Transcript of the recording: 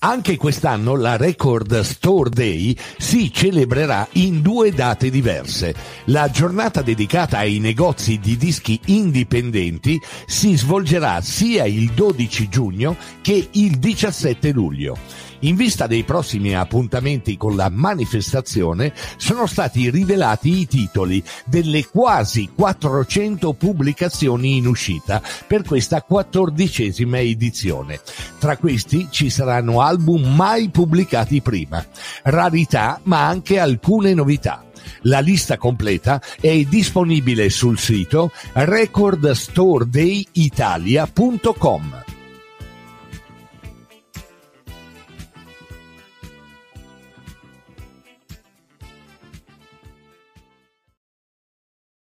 Anche quest'anno la Record Store Day si celebrerà in due date diverse. La giornata dedicata ai negozi di dischi indipendenti si svolgerà sia il 12 giugno che il 17 luglio. In vista dei prossimi appuntamenti con la manifestazione sono stati rivelati i titoli delle quasi 400 pubblicazioni in uscita per questa quattordicesima edizione. Tra questi ci saranno album mai pubblicati prima, rarità ma anche alcune novità. La lista completa è disponibile sul sito recordstoredayitalia.com.